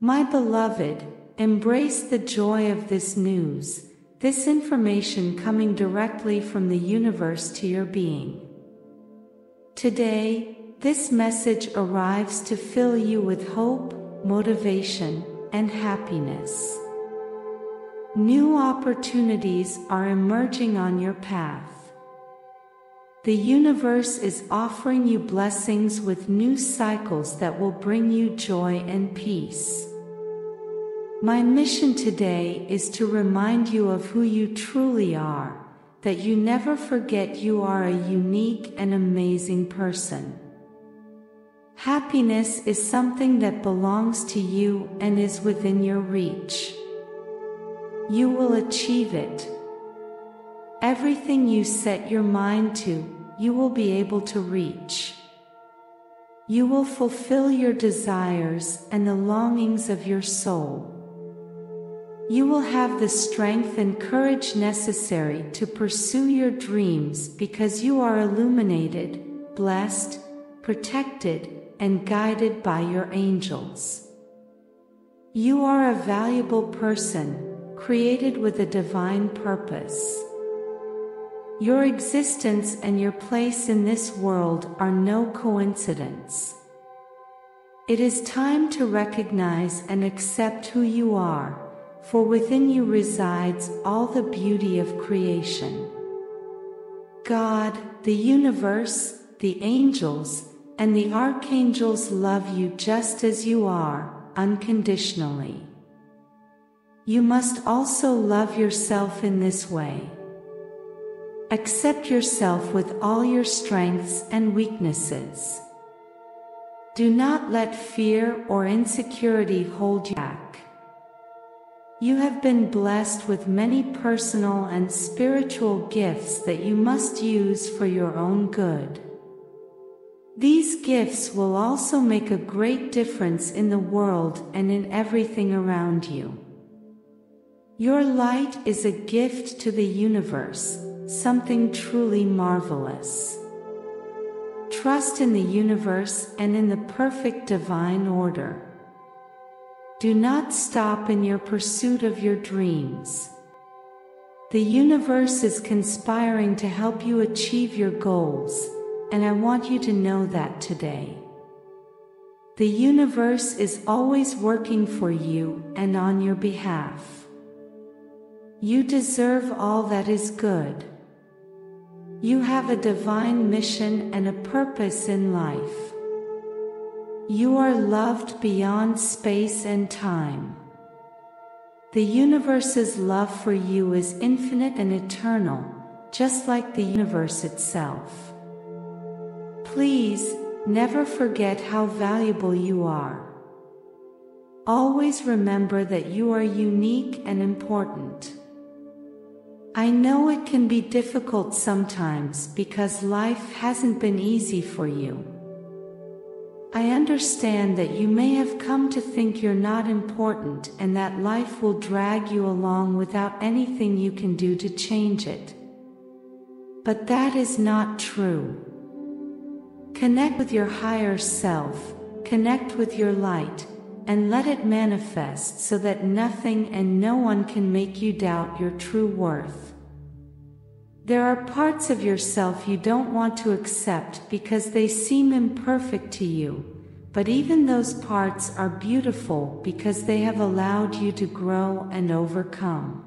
My beloved, embrace the joy of this news, this information coming directly from the universe to your being. Today, this message arrives to fill you with hope, motivation, and happiness. New opportunities are emerging on your path. The universe is offering you blessings with new cycles that will bring you joy and peace. My mission today is to remind you of who you truly are, that you never forget you are a unique and amazing person. Happiness is something that belongs to you and is within your reach. You will achieve it. Everything you set your mind to, you will be able to reach. You will fulfill your desires and the longings of your soul. You will have the strength and courage necessary to pursue your dreams because you are illuminated, blessed, protected, and guided by your angels. You are a valuable person, created with a divine purpose. Your existence and your place in this world are no coincidence. It is time to recognize and accept who you are for within you resides all the beauty of creation. God, the universe, the angels, and the archangels love you just as you are, unconditionally. You must also love yourself in this way. Accept yourself with all your strengths and weaknesses. Do not let fear or insecurity hold you back. You have been blessed with many personal and spiritual gifts that you must use for your own good. These gifts will also make a great difference in the world and in everything around you. Your light is a gift to the universe, something truly marvelous. Trust in the universe and in the perfect divine order. Do not stop in your pursuit of your dreams. The universe is conspiring to help you achieve your goals, and I want you to know that today. The universe is always working for you and on your behalf. You deserve all that is good. You have a divine mission and a purpose in life. You are loved beyond space and time. The universe's love for you is infinite and eternal, just like the universe itself. Please, never forget how valuable you are. Always remember that you are unique and important. I know it can be difficult sometimes because life hasn't been easy for you. I understand that you may have come to think you're not important and that life will drag you along without anything you can do to change it. But that is not true. Connect with your higher self, connect with your light, and let it manifest so that nothing and no one can make you doubt your true worth. There are parts of yourself you don't want to accept because they seem imperfect to you, but even those parts are beautiful because they have allowed you to grow and overcome.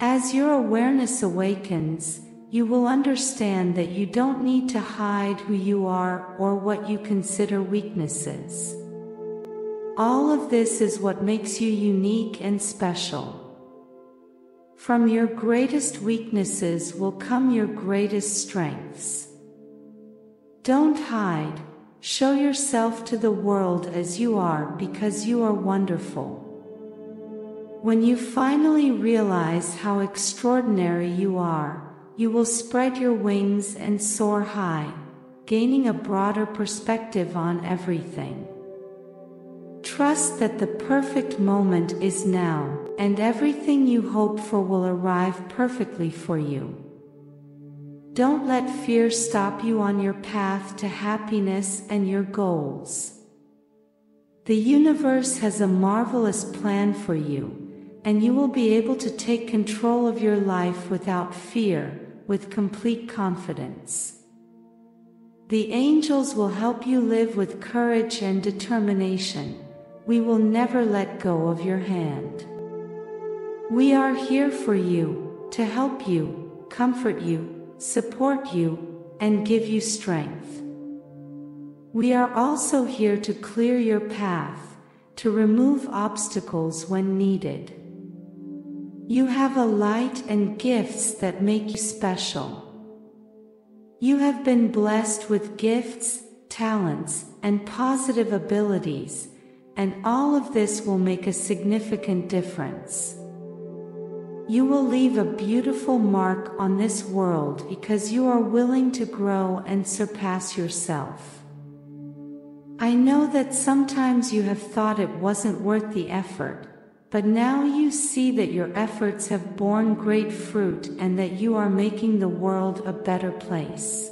As your awareness awakens, you will understand that you don't need to hide who you are or what you consider weaknesses. All of this is what makes you unique and special. From your greatest weaknesses will come your greatest strengths. Don't hide, show yourself to the world as you are because you are wonderful. When you finally realize how extraordinary you are, you will spread your wings and soar high, gaining a broader perspective on everything. Trust that the perfect moment is now, and everything you hope for will arrive perfectly for you. Don't let fear stop you on your path to happiness and your goals. The universe has a marvelous plan for you, and you will be able to take control of your life without fear, with complete confidence. The angels will help you live with courage and determination. We will never let go of your hand. We are here for you, to help you, comfort you, support you, and give you strength. We are also here to clear your path, to remove obstacles when needed. You have a light and gifts that make you special. You have been blessed with gifts, talents, and positive abilities, and all of this will make a significant difference. You will leave a beautiful mark on this world because you are willing to grow and surpass yourself. I know that sometimes you have thought it wasn't worth the effort, but now you see that your efforts have borne great fruit and that you are making the world a better place.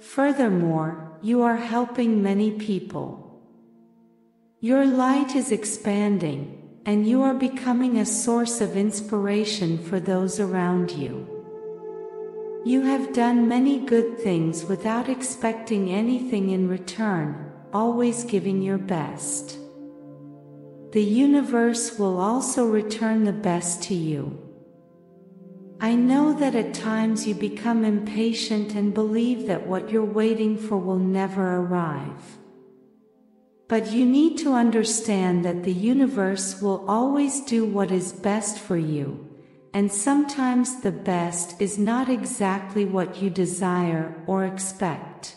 Furthermore, you are helping many people. Your light is expanding, and you are becoming a source of inspiration for those around you. You have done many good things without expecting anything in return, always giving your best. The universe will also return the best to you. I know that at times you become impatient and believe that what you're waiting for will never arrive. But you need to understand that the universe will always do what is best for you, and sometimes the best is not exactly what you desire or expect.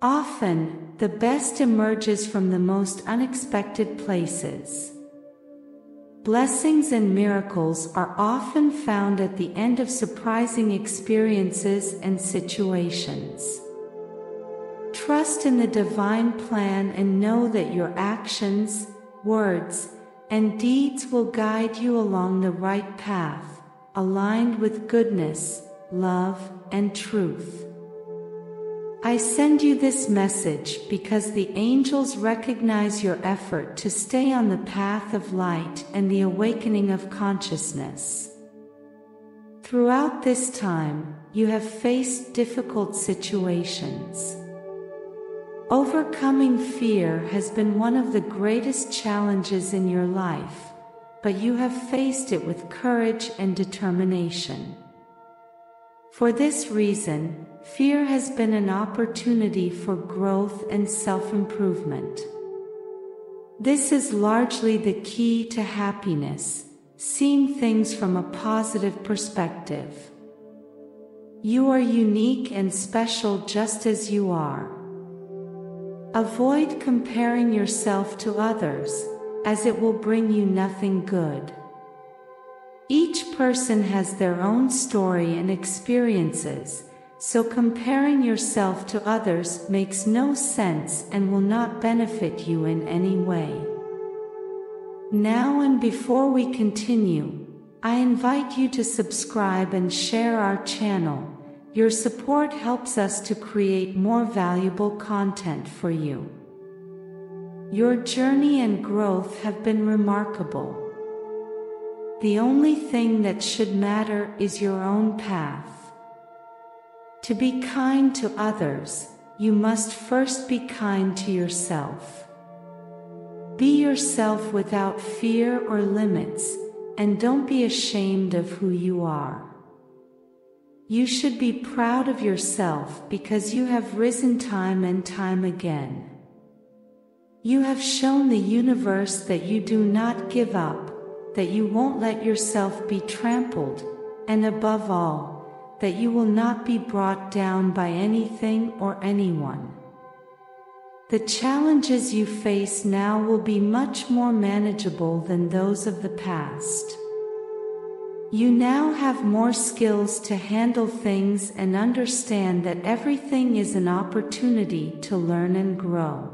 Often, the best emerges from the most unexpected places. Blessings and miracles are often found at the end of surprising experiences and situations. Trust in the divine plan and know that your actions, words, and deeds will guide you along the right path, aligned with goodness, love, and truth. I send you this message because the angels recognize your effort to stay on the path of light and the awakening of consciousness. Throughout this time, you have faced difficult situations. Overcoming fear has been one of the greatest challenges in your life, but you have faced it with courage and determination. For this reason, fear has been an opportunity for growth and self-improvement. This is largely the key to happiness, seeing things from a positive perspective. You are unique and special just as you are. Avoid comparing yourself to others, as it will bring you nothing good. Each person has their own story and experiences, so comparing yourself to others makes no sense and will not benefit you in any way. Now and before we continue, I invite you to subscribe and share our channel. Your support helps us to create more valuable content for you. Your journey and growth have been remarkable. The only thing that should matter is your own path. To be kind to others, you must first be kind to yourself. Be yourself without fear or limits, and don't be ashamed of who you are. You should be proud of yourself because you have risen time and time again. You have shown the universe that you do not give up, that you won't let yourself be trampled, and above all, that you will not be brought down by anything or anyone. The challenges you face now will be much more manageable than those of the past. You now have more skills to handle things and understand that everything is an opportunity to learn and grow.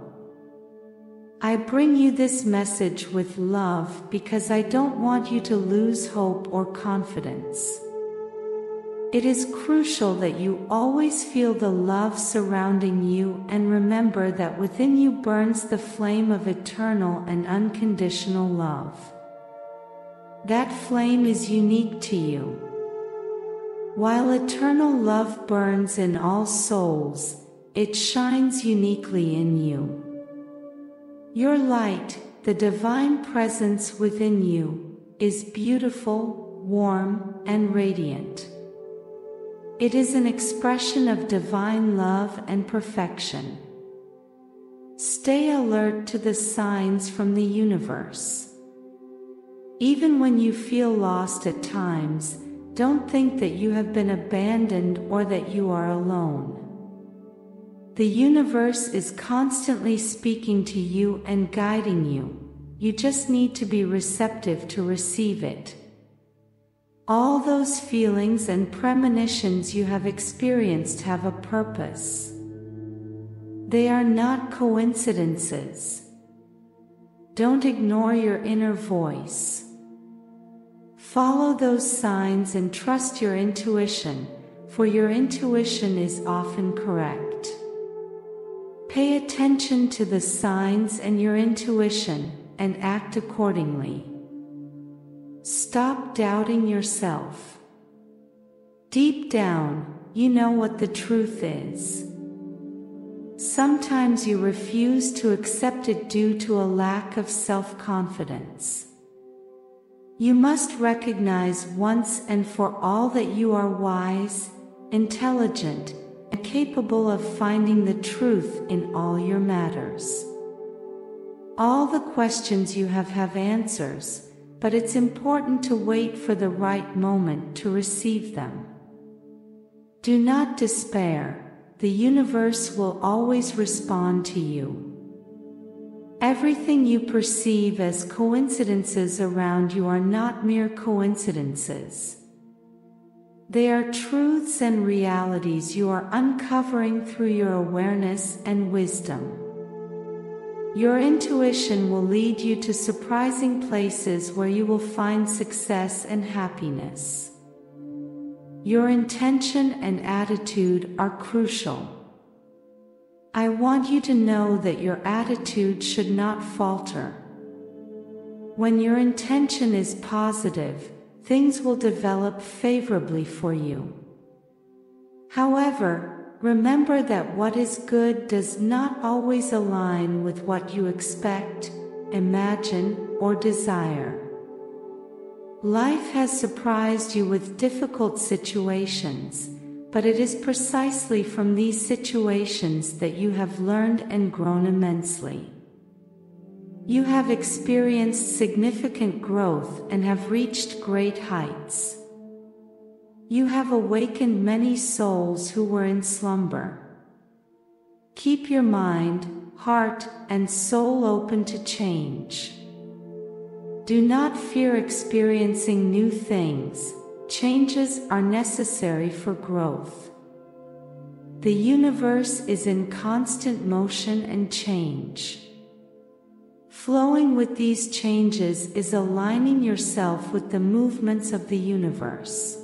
I bring you this message with love because I don't want you to lose hope or confidence. It is crucial that you always feel the love surrounding you and remember that within you burns the flame of eternal and unconditional love. That flame is unique to you. While eternal love burns in all souls, it shines uniquely in you. Your light, the divine presence within you, is beautiful, warm, and radiant. It is an expression of divine love and perfection. Stay alert to the signs from the universe. Even when you feel lost at times, don't think that you have been abandoned or that you are alone. The universe is constantly speaking to you and guiding you. You just need to be receptive to receive it. All those feelings and premonitions you have experienced have a purpose. They are not coincidences. Don't ignore your inner voice. Follow those signs and trust your intuition, for your intuition is often correct. Pay attention to the signs and your intuition, and act accordingly. Stop doubting yourself. Deep down, you know what the truth is. Sometimes you refuse to accept it due to a lack of self confidence. You must recognize once and for all that you are wise, intelligent, and capable of finding the truth in all your matters. All the questions you have have answers but it's important to wait for the right moment to receive them. Do not despair, the universe will always respond to you. Everything you perceive as coincidences around you are not mere coincidences. They are truths and realities you are uncovering through your awareness and wisdom. Your intuition will lead you to surprising places where you will find success and happiness. Your intention and attitude are crucial. I want you to know that your attitude should not falter. When your intention is positive, things will develop favorably for you. However, Remember that what is good does not always align with what you expect, imagine, or desire. Life has surprised you with difficult situations, but it is precisely from these situations that you have learned and grown immensely. You have experienced significant growth and have reached great heights. You have awakened many souls who were in slumber. Keep your mind, heart, and soul open to change. Do not fear experiencing new things, changes are necessary for growth. The universe is in constant motion and change. Flowing with these changes is aligning yourself with the movements of the universe.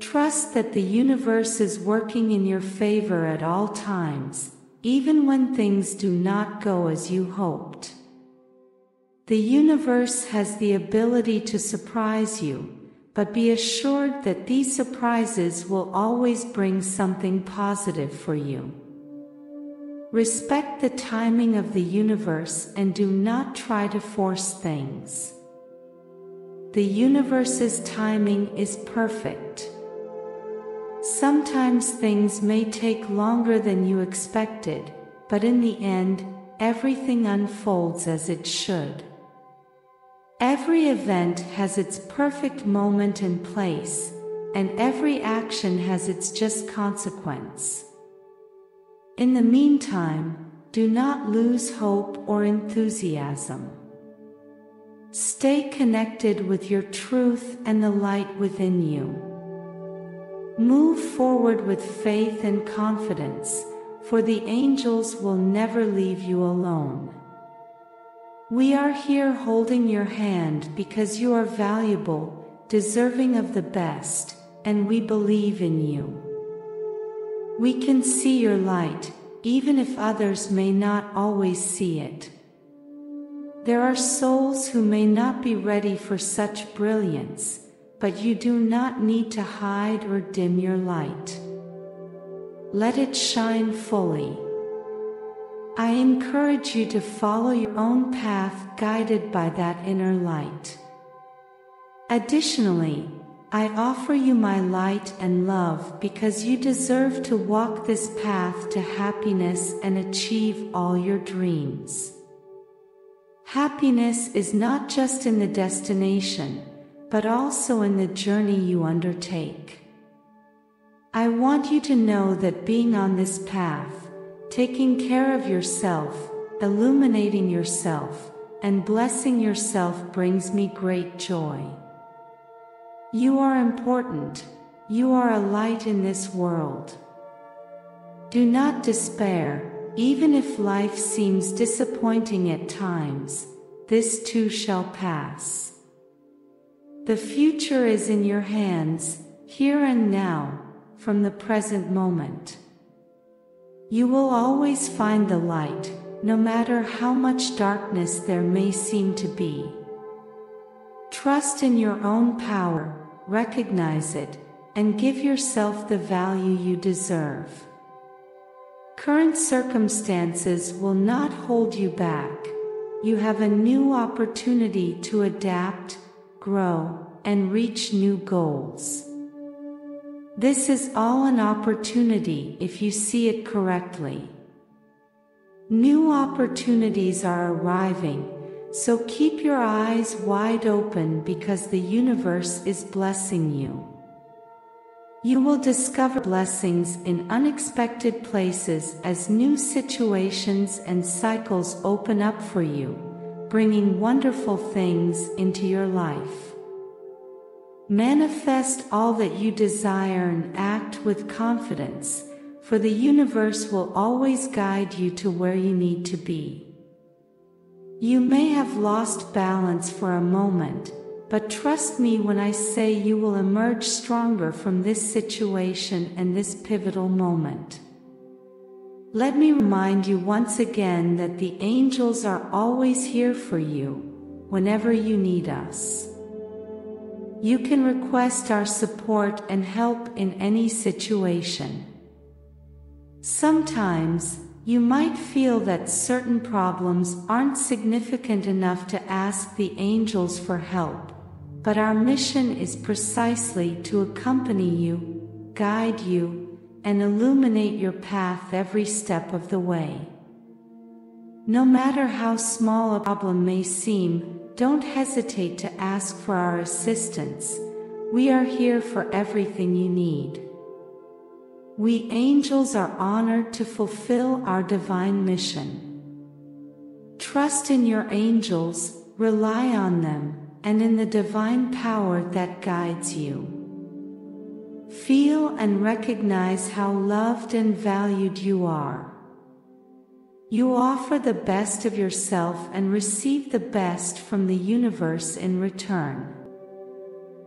Trust that the universe is working in your favor at all times, even when things do not go as you hoped. The universe has the ability to surprise you, but be assured that these surprises will always bring something positive for you. Respect the timing of the universe and do not try to force things. The universe's timing is perfect. Sometimes things may take longer than you expected, but in the end, everything unfolds as it should. Every event has its perfect moment and place, and every action has its just consequence. In the meantime, do not lose hope or enthusiasm. Stay connected with your truth and the light within you. Move forward with faith and confidence, for the angels will never leave you alone. We are here holding your hand because you are valuable, deserving of the best, and we believe in you. We can see your light, even if others may not always see it. There are souls who may not be ready for such brilliance, but you do not need to hide or dim your light. Let it shine fully. I encourage you to follow your own path guided by that inner light. Additionally, I offer you my light and love because you deserve to walk this path to happiness and achieve all your dreams. Happiness is not just in the destination, but also in the journey you undertake. I want you to know that being on this path, taking care of yourself, illuminating yourself, and blessing yourself brings me great joy. You are important. You are a light in this world. Do not despair, even if life seems disappointing at times, this too shall pass. The future is in your hands, here and now, from the present moment. You will always find the light, no matter how much darkness there may seem to be. Trust in your own power, recognize it, and give yourself the value you deserve. Current circumstances will not hold you back. You have a new opportunity to adapt, grow, and reach new goals. This is all an opportunity if you see it correctly. New opportunities are arriving so keep your eyes wide open because the universe is blessing you. You will discover blessings in unexpected places as new situations and cycles open up for you, bringing wonderful things into your life. Manifest all that you desire and act with confidence, for the universe will always guide you to where you need to be. You may have lost balance for a moment, but trust me when I say you will emerge stronger from this situation and this pivotal moment. Let me remind you once again that the angels are always here for you, whenever you need us. You can request our support and help in any situation. Sometimes, you might feel that certain problems aren't significant enough to ask the angels for help, but our mission is precisely to accompany you, guide you, and illuminate your path every step of the way. No matter how small a problem may seem, don't hesitate to ask for our assistance. We are here for everything you need. We angels are honored to fulfill our divine mission. Trust in your angels, rely on them, and in the divine power that guides you. Feel and recognize how loved and valued you are. You offer the best of yourself and receive the best from the universe in return.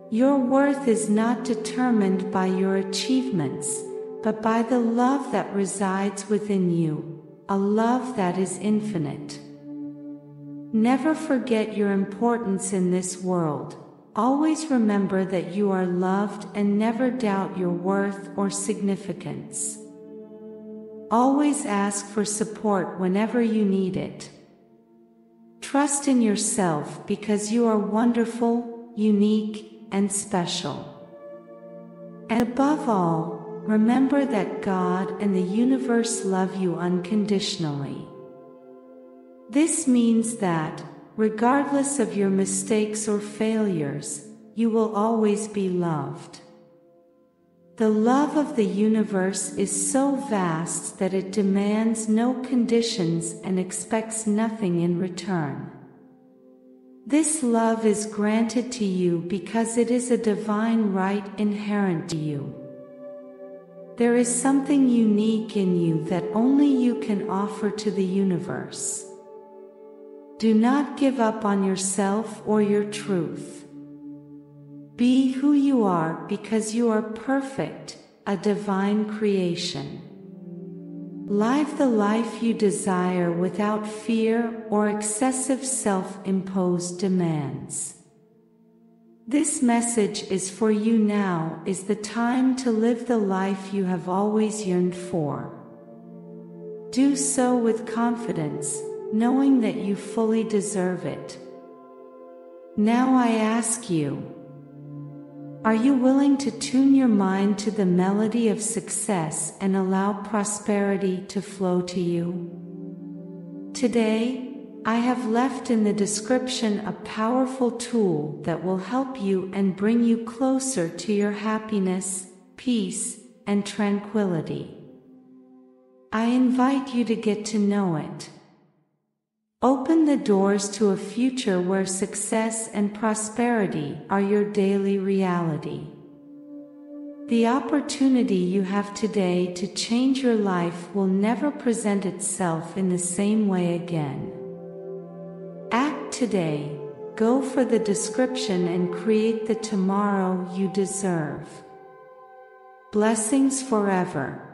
Your worth is not determined by your achievements but by the love that resides within you, a love that is infinite. Never forget your importance in this world. Always remember that you are loved and never doubt your worth or significance. Always ask for support whenever you need it. Trust in yourself because you are wonderful, unique, and special. And above all, Remember that God and the universe love you unconditionally. This means that, regardless of your mistakes or failures, you will always be loved. The love of the universe is so vast that it demands no conditions and expects nothing in return. This love is granted to you because it is a divine right inherent to you. There is something unique in you that only you can offer to the universe. Do not give up on yourself or your truth. Be who you are because you are perfect, a divine creation. Live the life you desire without fear or excessive self imposed demands. This message is for you now is the time to live the life you have always yearned for. Do so with confidence, knowing that you fully deserve it. Now I ask you, are you willing to tune your mind to the melody of success and allow prosperity to flow to you? Today, I have left in the description a powerful tool that will help you and bring you closer to your happiness, peace, and tranquility. I invite you to get to know it. Open the doors to a future where success and prosperity are your daily reality. The opportunity you have today to change your life will never present itself in the same way again. Act today, go for the description and create the tomorrow you deserve. Blessings forever.